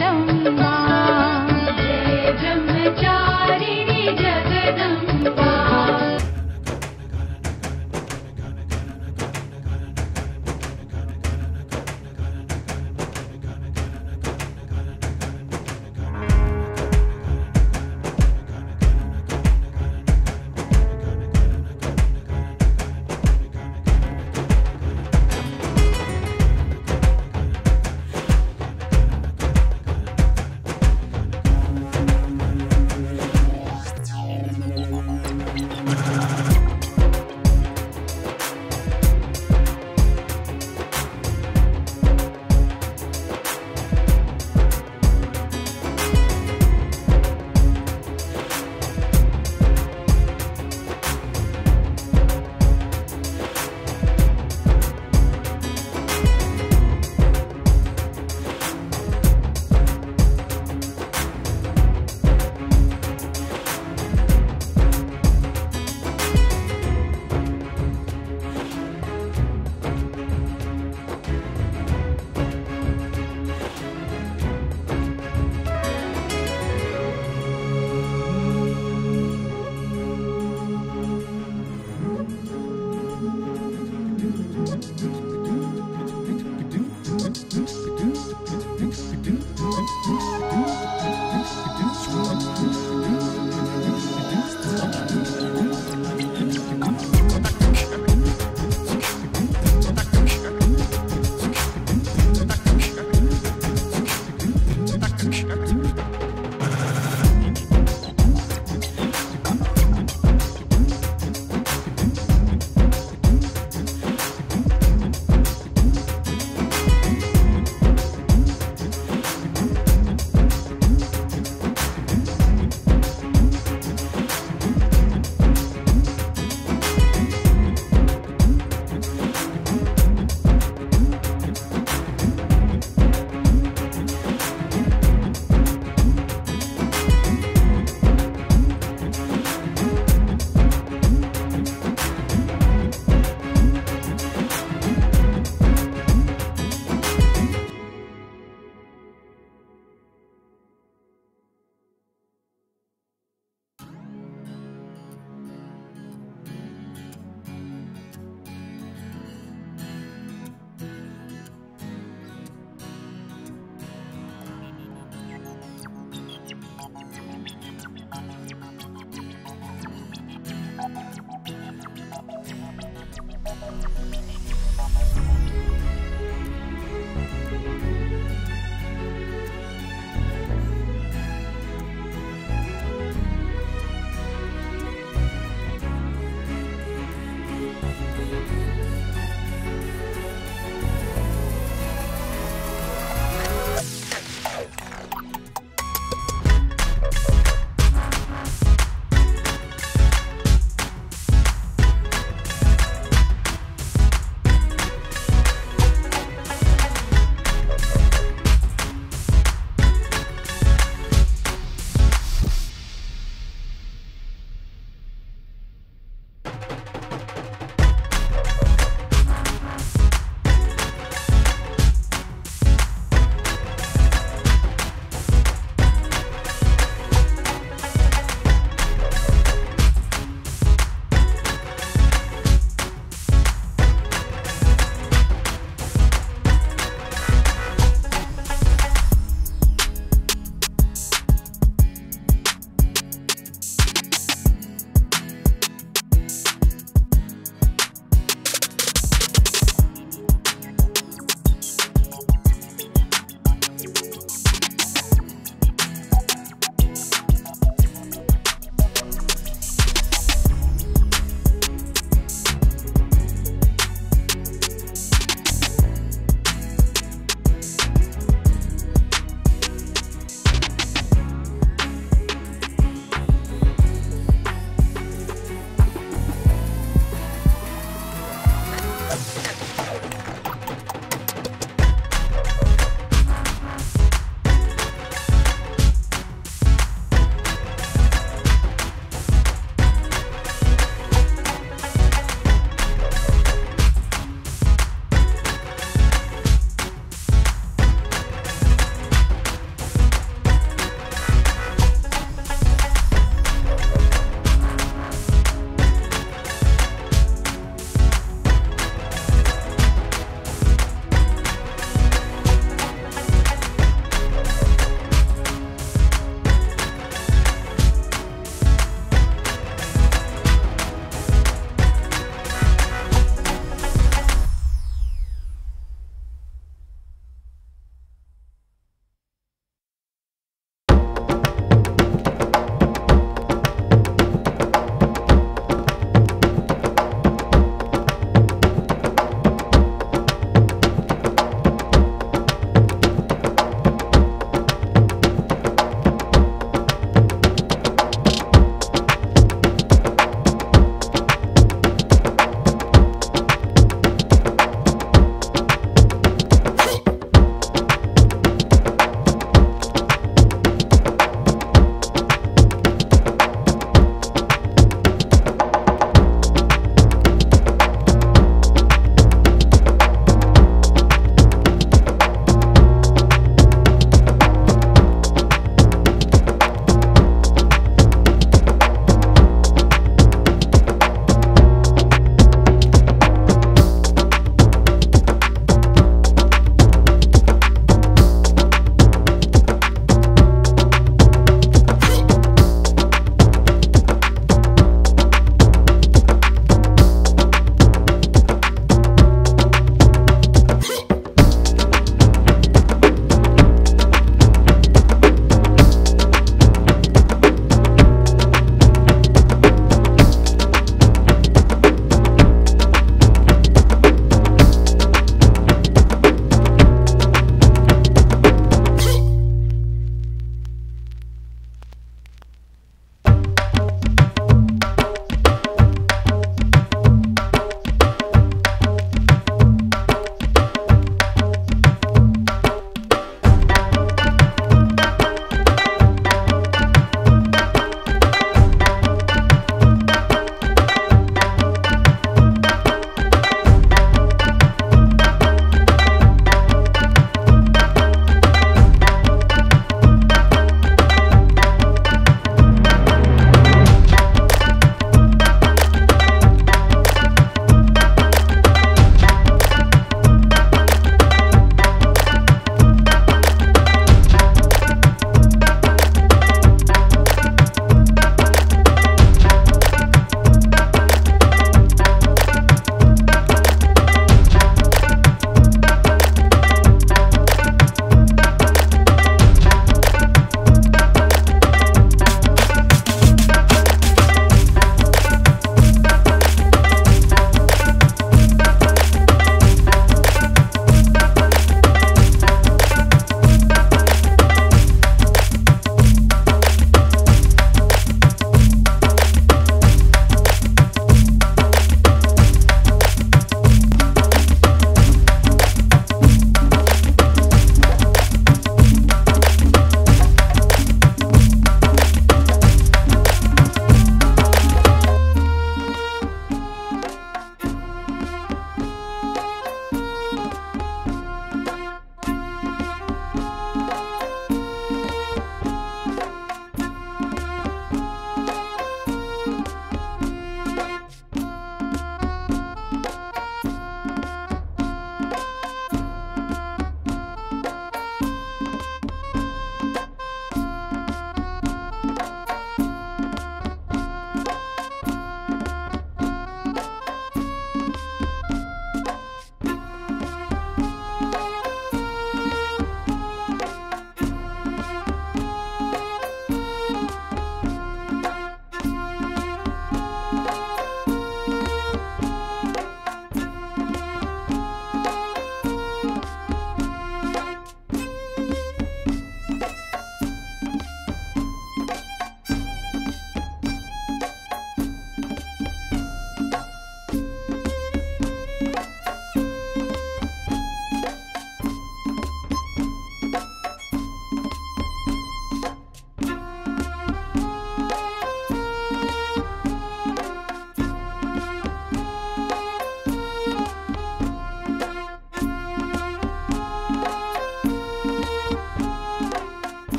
जगदम्बा जय ब्रह्मचारी